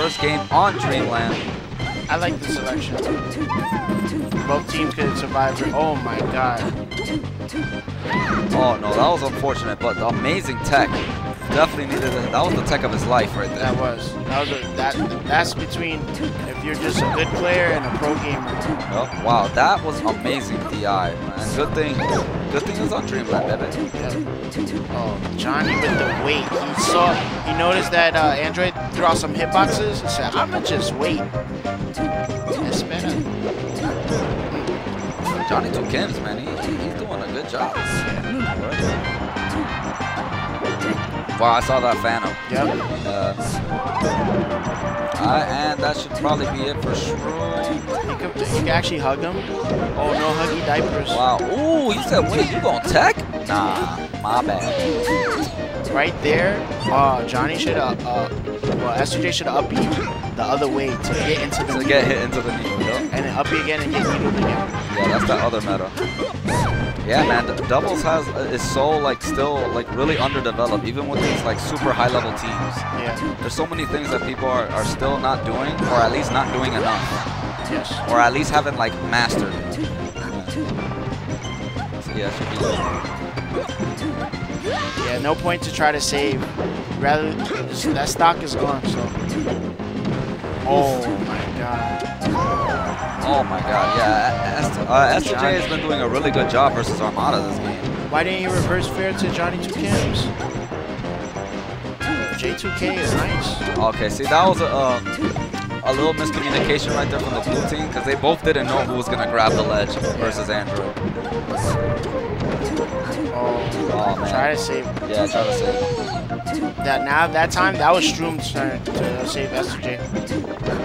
first game on Dreamland. I like the selection. Both teams could survive. Oh my god. Oh no, that was unfortunate, but the amazing tech. Definitely needed it. That was the tech of his life right there. That was. That was a, that. That's between if you're just a good player and a pro gamer. Yep. Wow, that was amazing DI, man. Good thing, good thing it was on Dreamland, baby. Yeah. Oh, Johnny with the weight. He saw. He noticed that uh, Android threw out some hitboxes. He said, "I'ma just wait." Espera. Johnny Two Kims, man, he, he's doing a good job. Wow, I saw that Phantom. Yep. Uh, uh, and that should probably be it for Shroom. You can, you can actually hug him. Oh no, huggy diapers. Wow. Ooh, you said, wait, you going tech? Nah, my bad. Right there, uh, Johnny should have, uh, well, SJ should have up the other way to get into the To get hit into the knee. Yep. and then up again and get needled again. Yeah, that's the other meta. Yeah, man, doubles has uh, is so like still like really underdeveloped, even with these like super high level teams. Yeah. There's so many things that people are, are still not doing, or at least not doing enough, Yes. or at least haven't like mastered it. So yeah, be. Yeah. No point to try to save. Rather, that stock is gone. So. Oh my god. Oh my God, yeah, uh, has been doing a really good job versus Armada this game. Why didn't you reverse fair to Johnny Two Kims? J2K is nice. Okay, see that was a, uh, a little miscommunication right there from the blue team because they both didn't know who was gonna grab the ledge versus Android. Oh, Oh man. try to save. Yeah, try to save. That now that time that was Shroom's turn to save SJ.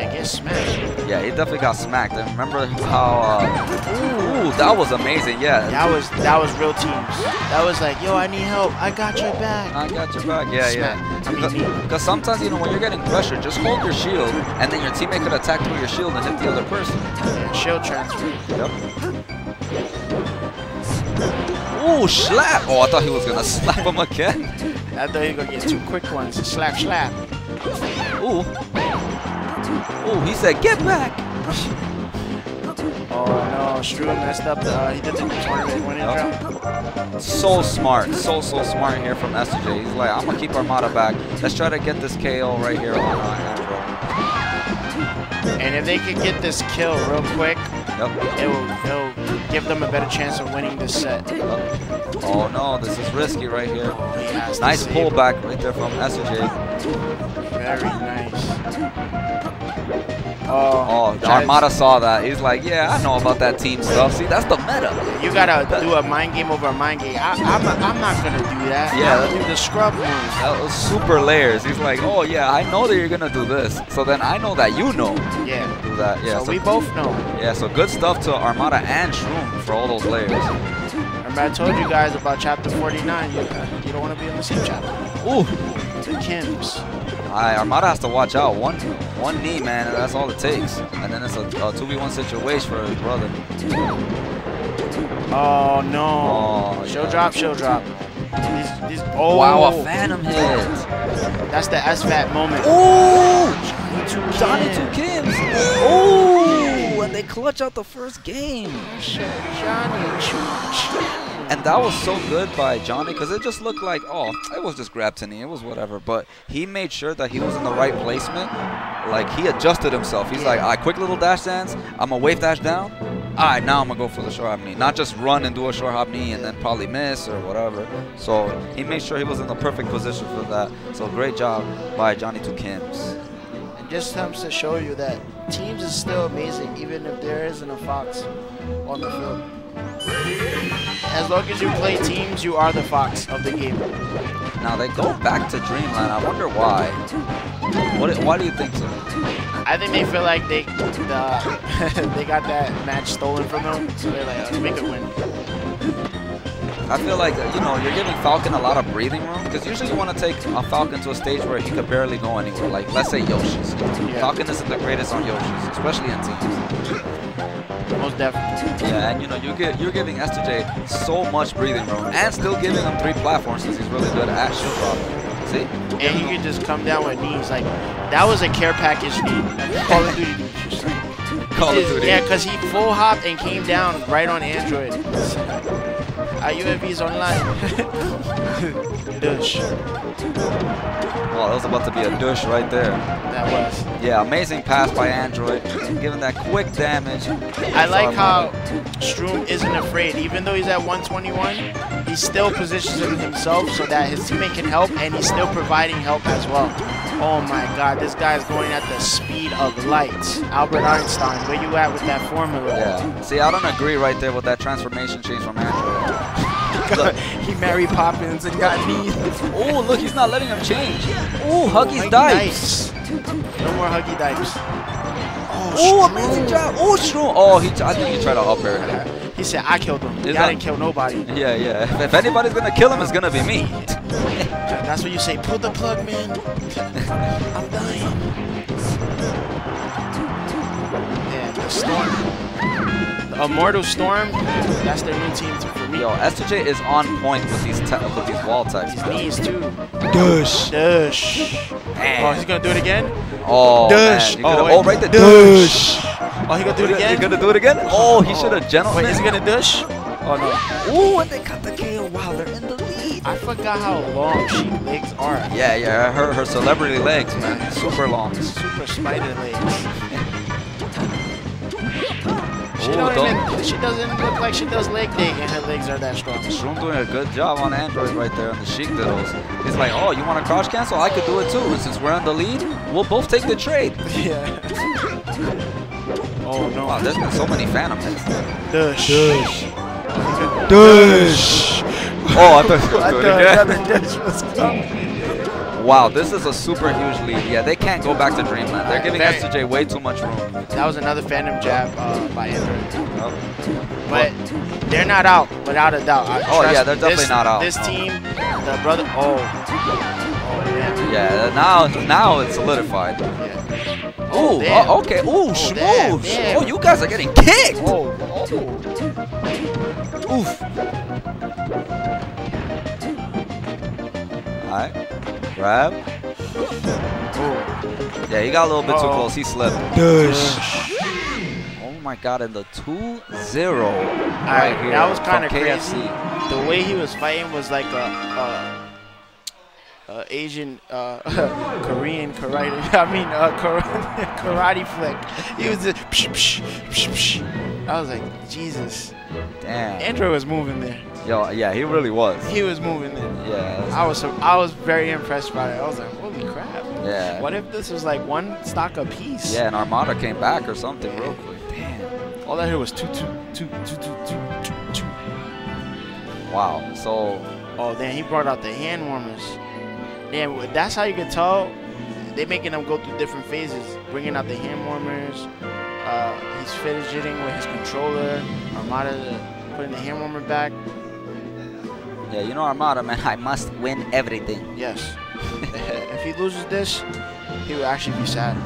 Yeah, get smashed. Yeah, he definitely got smacked. And remember how? Uh, ooh, that was amazing. Yeah. That was that was real teams. That was like, yo, I need help. I got your back. I got your back. Yeah, yeah. Smack. I me. Because sometimes, you know, when you're getting pressure, just hold your shield, and then your teammate could attack through your shield and hit the other person. Yeah, shield transfer. Yep. Ooh, slap! Oh, I thought he was gonna slap him again. I thought he was gonna get two quick ones. Slap, slap. Ooh. Ooh, he said, get back! Oh no, Shroom messed up. Uh, he did the tournament winning. So smart, so, so smart here from SJ. He's like, I'm gonna keep Armada back. Let's try to get this KO right here on uh, And if they could get this kill real quick, Yep. it will, it'll give them a better chance of winning this set. Oh no, this is risky right here. He Nice pullback right there from SJ. Very nice. Oh, Oh, to- Armada saw that. He's like, yeah, I know about that team stuff. See, that's the meta. You gotta do a mind game over a mind game. I, I'm, I'm not gonna do that. Yeah. I'm do the scrub move. That was super layers. He's like, oh yeah, I know that you're gonna do this. So then I know that you know Yeah. do that. Yeah. so, we both know. Yeah, so good stuff to Armada and Shroom for all those layers. Remember I told you guys about chapter 49. You, you don't want to be in the same chapter. Ooh. Kims. Alright, Armada has to watch out. One one knee, man, and that's all it takes. And then it's a, a 2v1 situation for his brother. Oh no. Oh, show yeah. drop, show drop. These, these, oh, Wow, a phantom hit. That's the SVAT moment. Ooh! Johnny Two Kims. Ooh! And they clutch out the first game. Johnny Choo And that was so good by Johnny because it just looked like, oh, it was just grab to knee, it was whatever. But he made sure that he was in the right placement. Like he adjusted himself. He's like, all right, quick little dash dance. I'm gonna wave dash down. All right, now I'm gonna go for the short hop knee. Not just run and do a short hop knee and then probably miss or whatever. So he made sure he was in the perfect position for that. So great job by Johnny Two Kims. And just comes to show you that teams is still amazing, even if there isn't a Fox on the field. As long as you play teams, you are the Fox of the game. Now they go back to Dreamland. I wonder why. What? Why do you think so? I think they feel like they the, they got that match stolen from them, so they're like, oh, make it win. I feel like you know you're giving Falcon a lot of breathing room because usually you want to take a Falcon to a stage where he could barely go anywhere. Like let's say Yoshi's. Yeah. Falcon isn't the greatest on Yoshi's, especially in teams. Most definitely. Yeah, and you know you get you're giving SJ so much breathing room and still giving him three platforms since he's really good at shield drop. See? And he could just come down with knees. Like, that was a care package knee. Call of Duty. Call of Duty. Yeah, because he full hopped and came down right on Android. Are UAVs online? Dush. Oh, that was about to be a douche right there. That was. Yeah, amazing pass by Android, giving that quick damage. I like uh, how Shroom isn't afraid. Even though he's at 121, he still positions himself so that his teammate can help, and he's still providing help as well. Oh my god, this guy's going at the speed of light. Albert Einstein, where you at with that formula? Yeah. See, I don't agree right there with that transformation change from Android. he married Poppins and got me. oh, look, he's not letting him change. Oh, Huggy's Huggy dice. dice. No more Huggy Dipes. Oh, amazing job. Oh, Shroom. Oh, he, I think he tried to up air. He said, I killed him. Is I didn't kill nobody. Yeah, yeah. If, if anybody's going to kill him, it's going to be me. That's what you say. Pull the plug, man. I'm dying. Yeah, the Storm. The Immortal Storm. That's their new team for me. Yo, SJ is on point with these te- with these wall techs. His knees too. Dush. Dush. Oh, he's gonna do it again. Oh, Dush. man. You gotta- Oh, oh, right there. Dush. Oh, he gonna do it You again. gonna do it again? Oh, he should have gentleman. Wait, is he gonna dush? Oh no. Ooh, and they got the KO. Wow, they're in the lead. I forgot how long she legs are. Yeah, yeah, her her celebrity legs, man, super long. Super spider legs. She, Ooh, don't don't- even, she doesn't look like she does leg day, and her legs are that strong. Shroom doing a good job on Android right there on the Sheik Diddles. He's like, oh, you want to crouch cancel? I could do it too. And since we're in the lead, we'll both take the trade. Yeah. oh no. Wow, there's been so many Phantom hits. Dush. Dush. Oh, I thought he was I thought it another dush was coming. Wow, this is a super huge lead. Yeah, they can't go back to Dreamland. They're giving Very- SJ way too much room. That was another Phantom jab uh, by Android. Oh. But they're not out, without a doubt. I- Oh, yeah, they're definitely this- not out. This team, the brother. Oh. Oh, yeah. Yeah, now now it's solidified. yeah. Oh, damn. oh, okay. Oh, damn, smooth. damn. Oh, you guys are getting kicked. Oh. Oof. Alright. Grab. Oh. Yeah, he got a little bit too close. He slipped. Dush. Oh my god, and the 2 0 right here. that was kind of crazy. The way he was fighting was like a, a, a Asian, uh, Korean karate. I mean, uh, kar- karate flick. He was just. Psh, psh, psh, psh. I was like, Jesus. Damn. Android was moving there. Yo, yeah, he really was. He was moving there. Yeah. I was I was very impressed by it. I was like, holy crap. Yeah. What if this was like one stock a piece? Yeah, and Armada came back or something yeah. real quick. Damn. All that here was two, two, two, two, two, two, two. Wow. So. Oh, then he brought out the hand warmers. Damn, that's how you can tell. They're making them go through different phases, bringing out the hand warmers, uh, he's fidgeting with his controller. Armada putting the hand warmer back. yeah, you know Armada, man, I must win everything. Yes. if he loses this, he will actually be sad.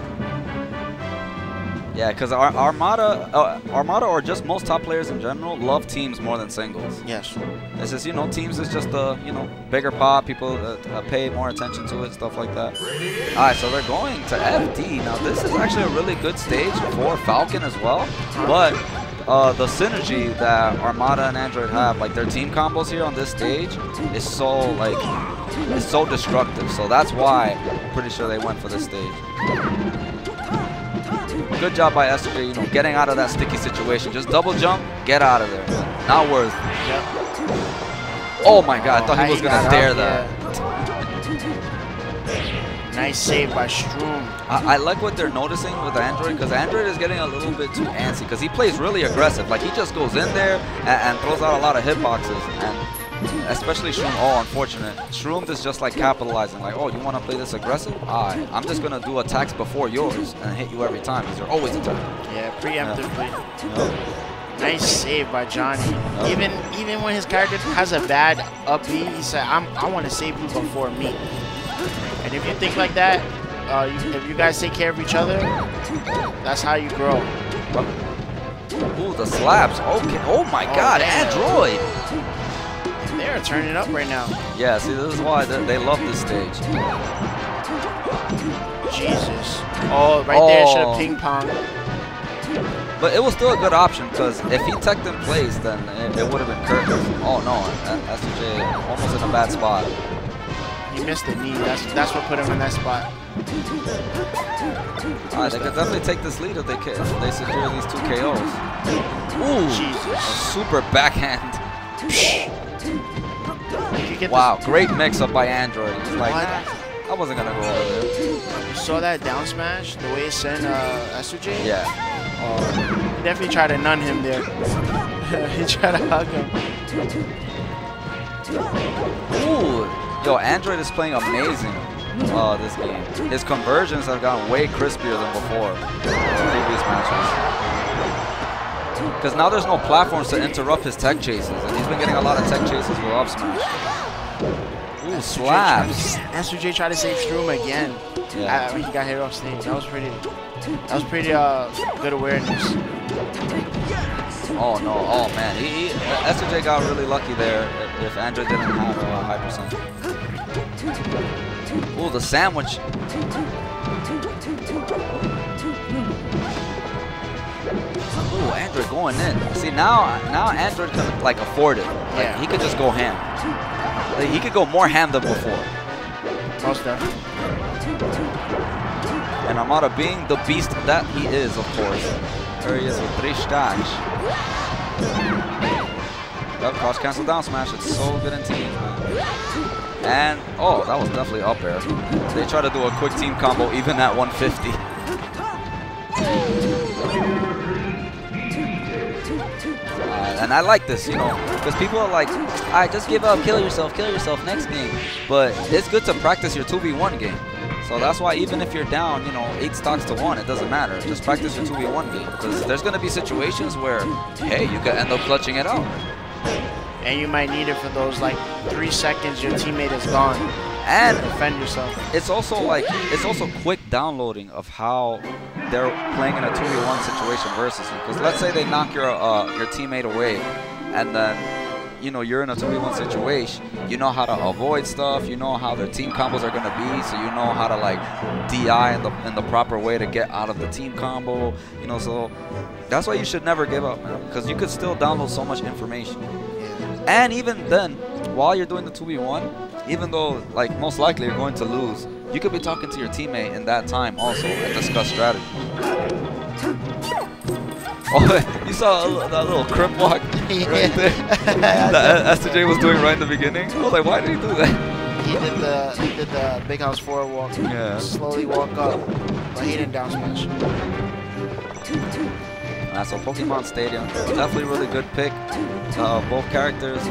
Yeah, because Ar- Armada, uh, Armada, or just most top players in general, love teams more than singles. Yes. It's just, you know, teams is just a, you know, bigger pop. People uh, uh, pay more attention to it, stuff like that. All right, so they're going to FD. Now, this is actually a really good stage for Falcon as well. But uh, the synergy that Armada and Android have, like their team combos here on this stage, is so, like, is so destructive. So that's why I'm pretty sure they went for this stage. Good job by SJ, you know, getting out of that sticky situation. Just double jump, get out of there. Not worth Yep. Oh my god, I thought he was gonna up, that. yeah. Nice save by Shroom. I, I like what they're noticing with Android because Android is getting a little bit too antsy because he plays really aggressive. Like he just goes in there and, and throws out a lot of hitboxes and especially Shroom. Oh, unfortunate. Shroom is just like capitalizing. Like, oh, you want to play this aggressive? Alright, I'm just gonna do attacks before yours and hit you every time because you're always attacking. Yeah, preemptively. Yup. Nice save by Johnny. Even even when his character has a bad up B, he said, "I'm I want to save you before me." And if you think like that, uh, you, if you guys take care of each other, that's how you grow. Ooh, the slaps. Okay. Oh my Oh, god, damn. Android. They're turning up right now. Yeah, see, this is why they, they love this stage. Jesus. Oh, right there, should Oh. have ping pong. But it was still a good option because if he teched in place, then it, it would have been Curtis. Oh no, that- SJ almost in a bad spot. He missed the knee. That's that's what put him in that spot. All right, they could definitely take this lead if they can, if they secure these two KOs. Ooh, a Jesus. super backhand. If you get Wow, great mix up by Android. He's like, What? I wasn't gonna go over there. this, you saw that down smash, the way it sent uh, SJ? Yeah. He definitely tried to nun him there. he tried to hug him. Ooh, yo, Android is playing amazing uh, this game. His conversions have gotten way crispier than before in previous matches. Because now there's no platforms to interrupt his tech chases, he's been getting a lot of tech chases with up smash. Ooh, slaps. SJ tried to save Shroom again. Yeah. Uh, he got hit off stage. That was pretty. That was pretty uh, good awareness. Oh no, oh man, he, he SJ got really lucky there if- if Android didn't have a high percent. Ooh, the sandwich. Ooh, Android going in. See now, now Android can like afford it. Like Yeah. he could just go ham. Like, he could go more ham than before. Most definitely. And Armada being the beast that he is, of course. There he is with three stacks. Yep, crouch cancel down smash. It's so good in teams, man. And, oh, that was definitely up air. They try to do a quick team combo even at 150. I like this, you know, because people are like, all right, just give up, kill yourself, kill yourself next game. But it's good to practice your 2v1 game. So that's why even if you're down, you know, eight stocks to one, it doesn't matter. Just practice your 2v1 game. Because there's going to be situations where, hey, you could end up clutching it out. And you might need it for those like three seconds your teammate is gone. And Defend yourself. it's also like it's also quick downloading of how they're playing in a 2v1 situation versus you. Because let's say they knock your uh, your teammate away, and then you know you're in a 2v1 situation. You know how to avoid stuff. You know how their team combos are gonna be, so you know how to like DI in the in the proper way to get out of the team combo. You know, so that's why you should never give up, man. Because you could still download so much information. And even then, while you're doing the 2v1, even though like most likely you're going to lose, you could be talking to your teammate in that time also and discuss strategy. Oh, you saw a that little crip walk right there that SJ was doing right in the beginning. I was like, why did he do that? He did the he did the big house forward walk. Yeah. Slowly walk up, but he didn't down smash. Uh, so Pokemon Stadium, definitely really good pick. Uh, both characters,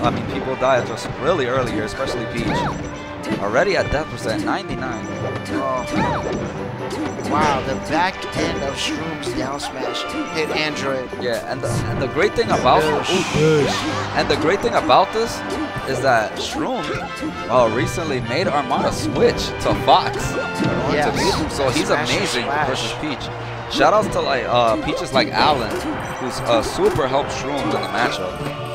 I mean, people died just really early here, especially Peach. Already at death percent, 99. Oh. Wow, the back end of Shroom's down smash hit Android. Yeah, and the, and the great thing about ooh, and the great thing about this is that Shroom uh, recently made Armada switch to Fox Yes. to beat him. So he's Smash amazing versus Peach. Shout outs to like uh, Peaches like Allen, who's uh, super helped Shroom in the matchup.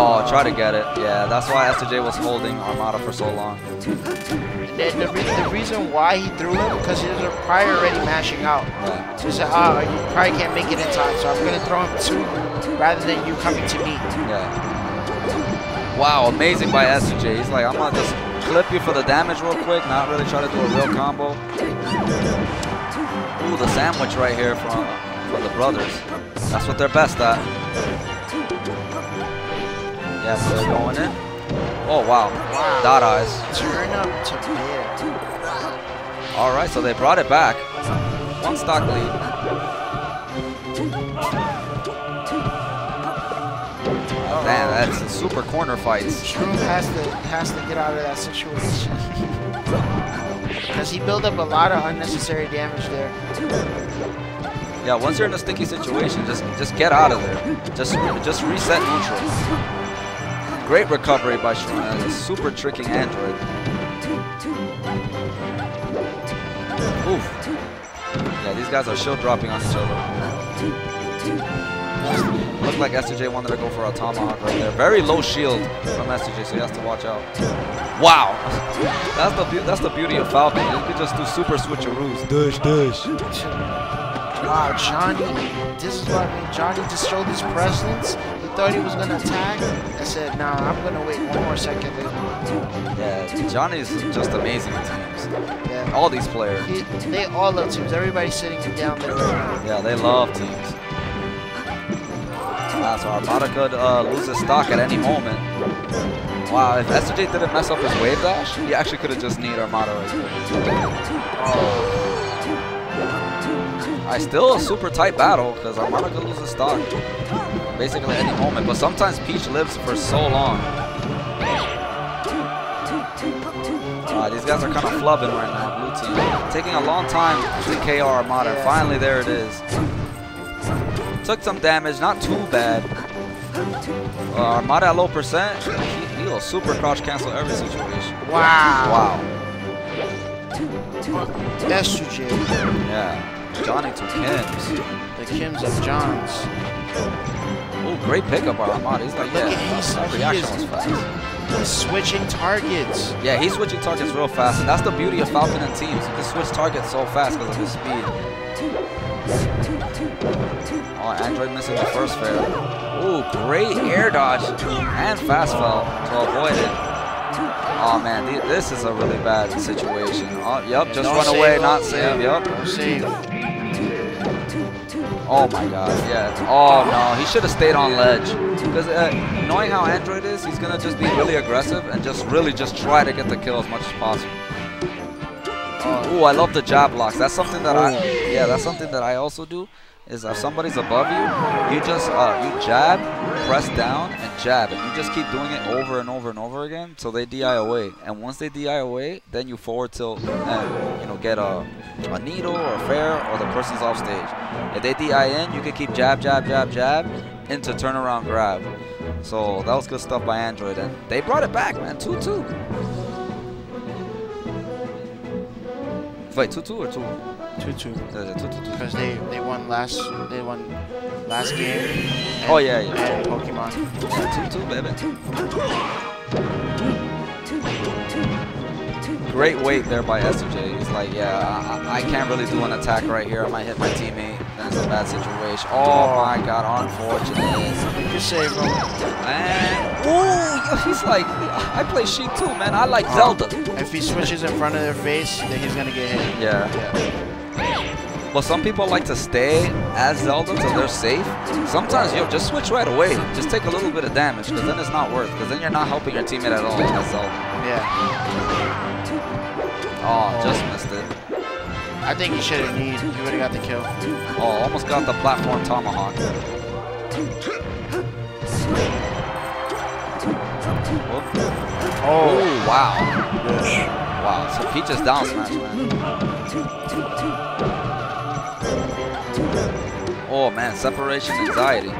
Oh, try to get it. Yeah, that's why SJ was holding Armada for so long. The, the, re- the reason why he threw him because he was prior already mashing out. Yeah. So he said, oh, you probably can't make it in time, so I'm gonna throw him to you rather than you coming to me. Yeah. Wow, amazing by SJ. He's like, I'm gonna just clip you for the damage real quick, not really try to do a real combo. Ooh, the sandwich right here from from the brothers. That's what they're best at. Yes, they're going in. Oh wow, Wow. dot eyes. Turn up to bear. All right, so they brought it back. One stock lead. Oh, damn, that's super corner fights. Shroom has to has to get out of that situation. Because he built up a lot of unnecessary damage there. Yeah, once you're in a sticky situation, just just get out of there. Just just reset neutral. Great recovery by Shroom. That's super tricking Android. Oof. Yeah, these guys are shield dropping on each other. looked like SJ wanted to go for a tomahawk right there. Very low shield from SJ, so he has to watch out. Wow, that's the beau- that's the beauty of Falcon. You can just do super switcheroos. Dush, dush. Wow, Johnny, this is what I mean. Johnny just showed his presence. Thought he was gonna attack. I said, nah, I'm gonna wait one more second. Yeah, Johnny's just amazing at teams. Yeah. All these players. He, they all love teams. Everybody's sitting down there Yeah, they love teams. Wow, so Armada could uh, lose his stock at any moment. Wow, if SJ didn't mess up his wave dash, he actually could have just need Armada right there. I still a super tight battle because Armada could lose his stock basically any moment. But sometimes Peach lives for so long. Uh, these guys are kind of flubbing right now, blue team. Taking a long time to KO Armada. Finally, there it is. Took some damage, not too bad. Uh, Armada at low percent, he, he'll super crouch cancel every situation. Wow. Wow. SJ, Yeah. Johnny Two Kims. the Kims of Johns. Ooh, great pickup by Armada. He's like, yeah, at he's- that he reaction is- was fast. He's switching targets. Yeah, he's switching targets real fast, and that's the beauty of Falcon and teams. You can switch targets so fast because of his speed. Oh, Android missing the first fair. Ooh, great air dodge and fast fell to avoid it. Oh man, th- this is a really bad situation. Oh, yep, just No run away, not save. Yep. No save. Oh my god, yeah. Oh no, he should have stayed on ledge. Because uh, knowing how Android is, he's gonna just be really aggressive and just really just try to get the kill as much as possible. Uh, ooh, I love the jab blocks. That's something that I, yeah, that's something that I also do. Is if somebody's above you, you just uh, you jab, press down, and jab, and you just keep doing it over and over and over again, so they di away. And once they di away, then you forward tilt and uh, you know get a a needle or a fair, or the person's off stage. If they di in, you can keep jab, jab, jab, jab into turnaround grab. So that was good stuff by Android, and they brought it back, man. Two two. Wait, two two or two? 2-2. Yeah, two two two. Because they, they won last they won last game. and- Oh, yeah, yeah. And Pokemon. Yeah, two two, baby. Great weight there by SJ. He's like, yeah, I, I can't really do an attack right here. I might hit my teammate. Then it's a bad situation. Oh my god, unfortunate. Good save, bro. Man. Ooh, he's like, I play Sheik too, man. I like um, Zelda. If he switches in front of their face, then he's gonna get hit. Yeah. But some people like to stay as Zelda so they're safe. Sometimes, yo, just switch right away. Just take a little bit of damage, because then it's not worth. Because then you're not helping your teammate at all as Zelda. Yeah. Oh, just missed it. I think he should have need. He would have got the kill. Oh, almost got the platform tomahawk. Whoop. Oh, wow. Wow, so is down smash, man. Oh, man, separation anxiety.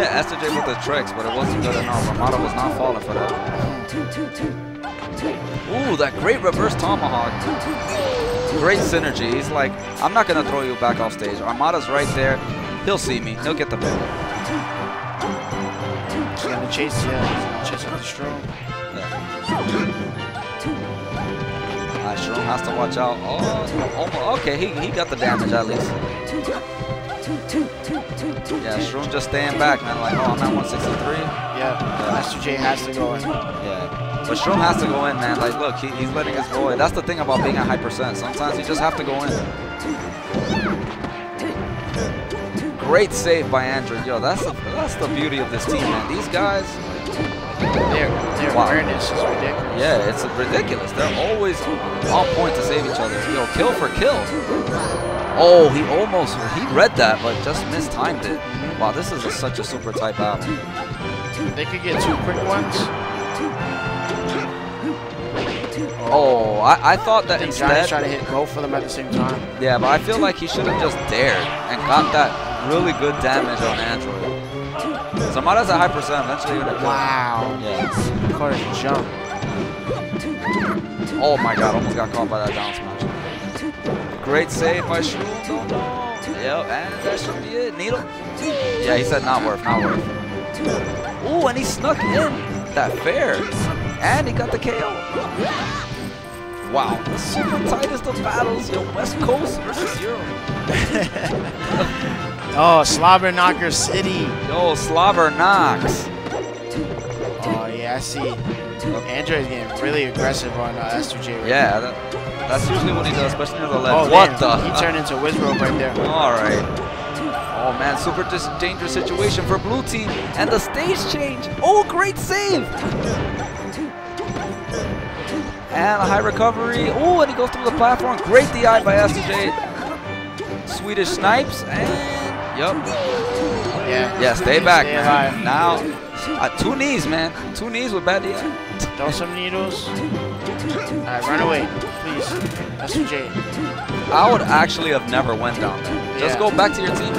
Yeah, SJ with the tricks, but it wasn't good enough. Armada was not falling for that. Ooh, that great reverse tomahawk. Great synergy. He's like, I'm not going to throw you back off stage. Armada's right there. He'll see me. He'll get the pick. He's gonna chase. Yeah. He's gonna chase with the Shroom. Yeah. Shroom has to watch out. Oh, almost, okay, he, he got the damage at least. Yeah, Shroom just staying back, man. Like, oh, I'm at 163. Yeah. S2J has to go in. Yeah. But Shroom has to go in, man. Like, look, he, he's letting his boy. That's the thing about being at high percent. Sometimes you just have to go in. Great save by Android. Yo, that's the, that's the beauty of this team, man. These guys, Their their Wow. awareness is ridiculous. Yeah, it's ridiculous. They're always on point to save each other. Yo, kill for kill. Oh, he almost, he read that, but just mistimed it. Wow, this is a, such a super tight battle. They could get two quick ones. Oh, I, I thought that think Johnny's instead, trying to hit both of them at the same time. yeah, but I feel like he should have just dared and got that really good damage on Android. Samada's at high percent, eventually you're gonna kill him. Wow. Yeah. Caught his jump. Oh my god, almost got caught by that down smash. Great save by Shroom. Oh. Yep, and that should be it. Needle. Yeah, he said not worth, not worth. Ooh, and he snuck in that fair. And he got the KO. Wow, the super tightest of battles. Yo, West Coast versus Zero. Oh, Slobber Knocker City. Oh, Slaver Knox. Oh, yeah, I see. Android's getting really aggressive on uh, S2J. Right Yeah, that, that's usually what he does, especially near the left. Oh, what damn, the? He turned into Wizrobe right there. All right. Oh man, super dangerous situation for blue team and the stage change. Oh, great save! And a high recovery. Oh, and he goes through the platform. Great DI by S2J. Swedish snipes and yep. Yeah. Yeah, stay back, Stay man. alive. Now, uh, two knees, man. Two knees with bad DI. Throw some needles. All right, run away, please. S2J. I would actually have never went down there. Just Yeah. go back to your team.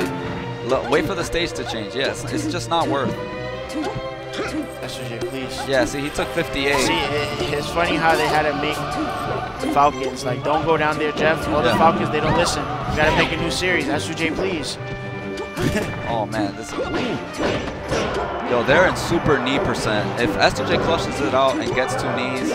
Look, wait for the stage to change. Yes, it's just not worth. S2J, please. Yeah, see, he took 58. See, it, it's funny how they had to make the Falcons like, don't go down there, Jeff. All the Falcons, they don't listen. We gotta make a new series. S2J, please. Oh man, this. Ooh. Yo, they're in super knee percent. If S2J clutches it out and gets two knees.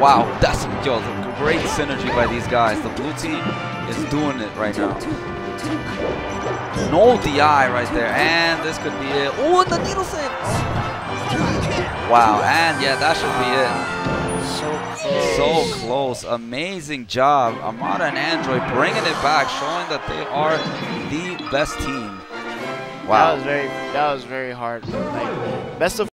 Wow, that's yo, great synergy by these guys. The blue team is doing it right now. No DI right there, and this could be it. Oh, the needle save. Wow, and yeah, that should be it. So close. Amazing job. Armada and Android bringing it back, showing that they are the best team. Wow. That was very, that was very hard. Like, best of